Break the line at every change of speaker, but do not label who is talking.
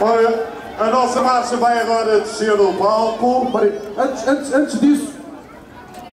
Olha, a nossa marcha vai agora descer do palco.
Antes, antes, antes disso,